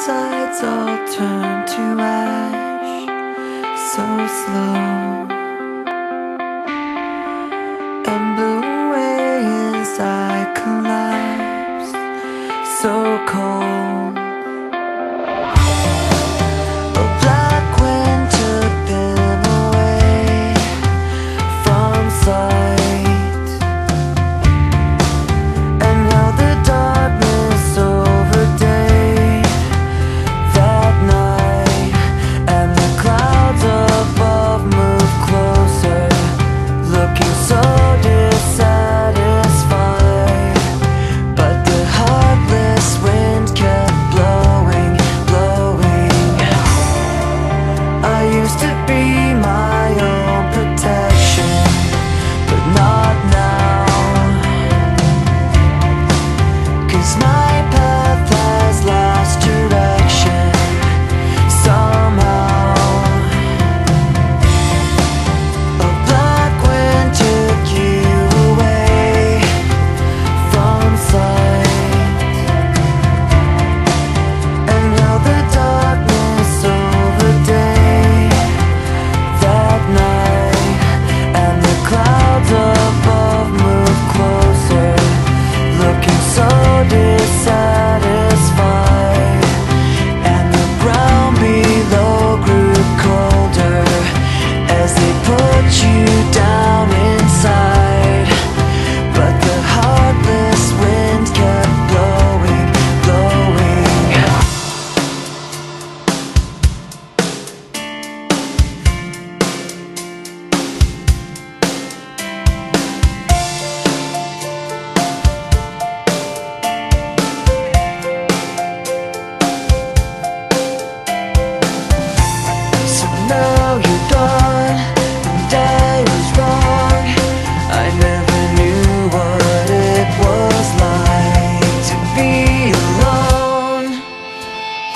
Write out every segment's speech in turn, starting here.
insides all turn to ash. So slow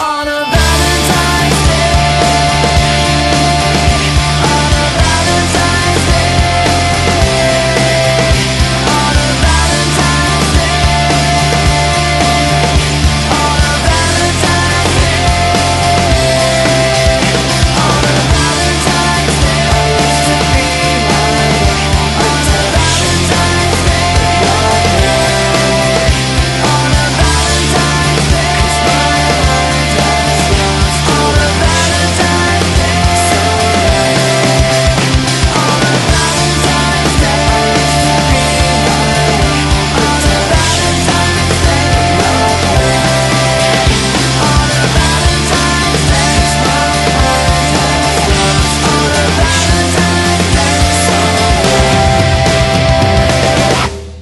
honor.